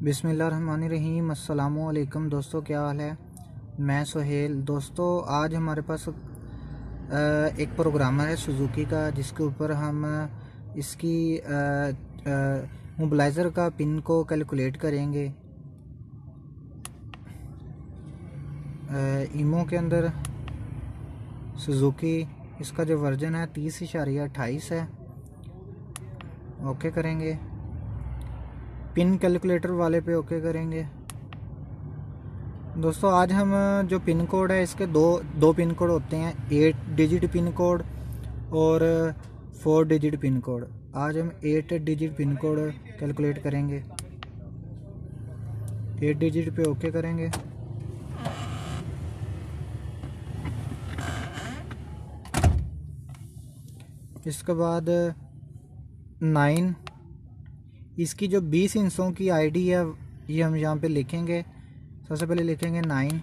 बिसमीम अल्लाम दोस्तों, क्या हाल है? मैं सोहेल। दोस्तों, आज हमारे पास एक प्रोग्रामर है सुजुकी का, जिसके ऊपर हम, इसकी मोबलाइज़र का पिन को कैलकुलेट करेंगे। ईमो के अंदर सुजुकी, इसका जो वर्जन है तीस इशारिया अट्ठाईस है। ओके करेंगे। पिन कैलकुलेटर वाले पे ओके करेंगे। दोस्तों, आज हम, जो पिन कोड है, इसके दो दो पिन कोड होते हैं। एट डिजिट पिन कोड और फोर डिजिट पिन कोड। आज हम eight digit pin code calculate करेंगे। एट डिजिट पे ओके करेंगे। इसके बाद नाइन इसकी जो 20 इंचों की आईडी है, ये हम यहाँ पे लिखेंगे। सबसे पहले लिखेंगे नाइन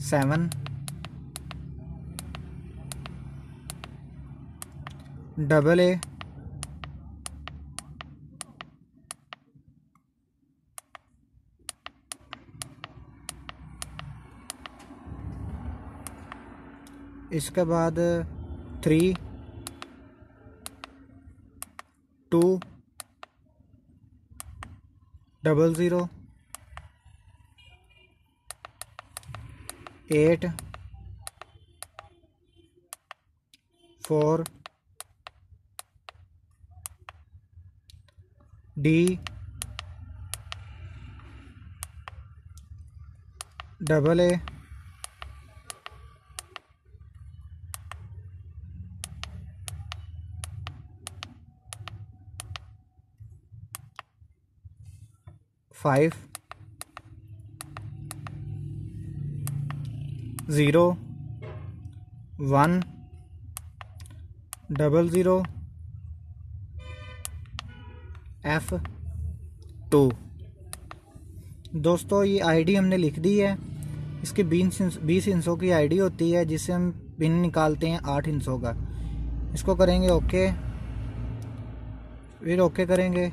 सेवन डबल ए इसके बाद three two double zero eight four D double A five zero one double zero F two दोस्तों, ये आईडी हमने लिख दी है। इसकी बीस बीस इंचों की आईडी होती है जिससे हम पिन निकालते हैं आठ इंचों का। इसको करेंगे ओके फिर ओके करेंगे।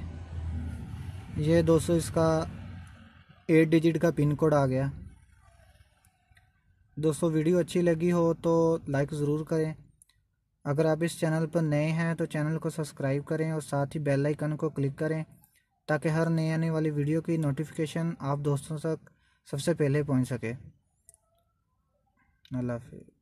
ये दोस्तों इसका एट डिजिट का पिन कोड आ गया। दोस्तों वीडियो अच्छी लगी हो तो लाइक ज़रूर करें। अगर आप इस चैनल पर नए हैं तो चैनल को सब्सक्राइब करें और साथ ही बेल आइकन को क्लिक करें ताकि हर नई आने वाली वीडियो की नोटिफिकेशन आप दोस्तों तक सबसे पहले पहुँच सके। अल्लाह हाफिज़।